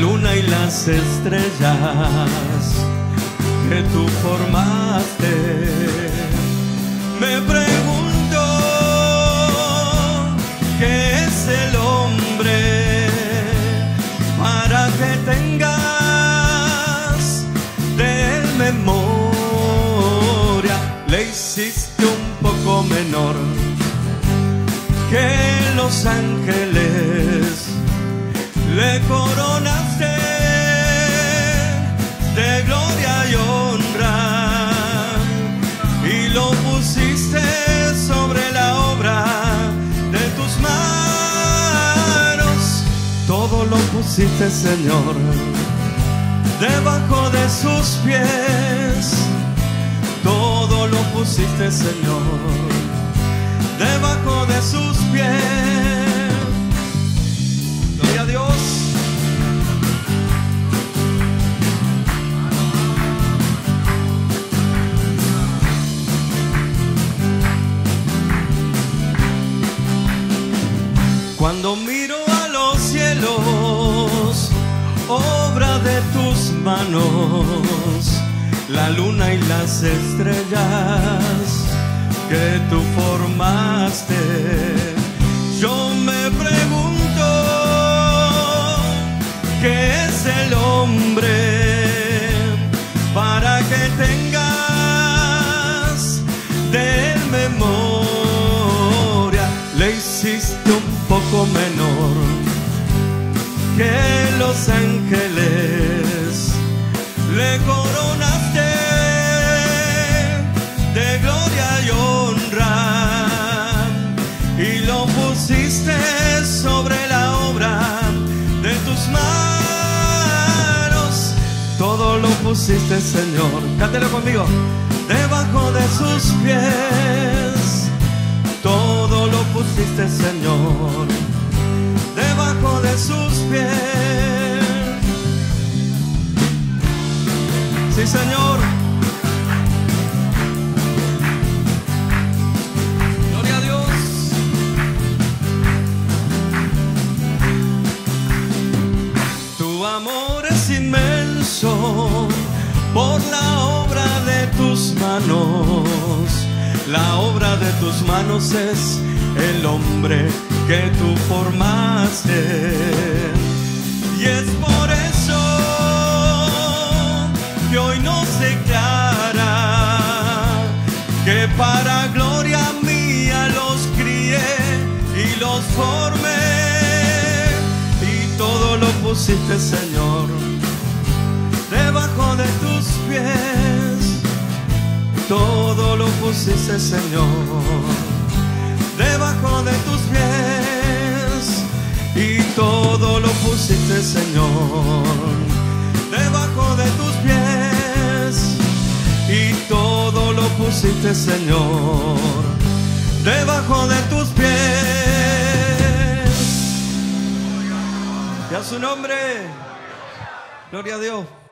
las estrellas que tú formaste. Me pregunto qué es el hombre para que tengas de memoria. Le hiciste un poco menor que los ángeles. Le coronaste Todo lo pusiste, Señor, debajo de sus pies. Todo lo pusiste, Señor, debajo de sus pies. Gloria a Dios. Cuando miro manos, la luna y las estrellas que tú formaste, yo me pregunto, ¿qué es el hombre para que tengas de memoria? Le hiciste un poco menor que los ángeles, le coronaste de gloria y honra y lo pusiste sobre la obra de tus manos. Todo lo pusiste, Señor. Cántelo conmigo. Debajo de sus pies. Todo lo pusiste, Señor. De tus manos es el hombre que tú formaste. Y es por eso que hoy nos declara que para gloria mía los crié y los formé. Y todo lo pusiste, Señor, debajo de tus pies. Lo pusiste, Señor, debajo de tus pies. Y todo lo pusiste, Señor, debajo de tus pies. Y todo lo pusiste, Señor, debajo de tus pies. Y su nombre. Gloria a Dios.